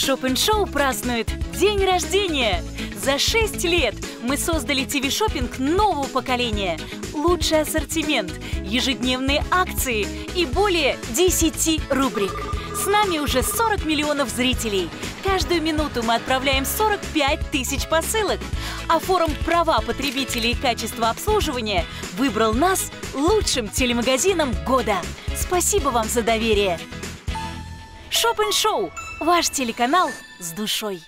Шопен Шоу празднует день рождения. За 6 лет мы создали ТВ-шопинг нового поколения. Лучший ассортимент, ежедневные акции и более 10 рубрик. С нами уже 40 миллионов зрителей. Каждую минуту мы отправляем 45 тысяч посылок. А форум «Права потребителей и качество обслуживания» выбрал нас лучшим телемагазином года. Спасибо вам за доверие. Шопен Шоу – ваш телеканал с душой.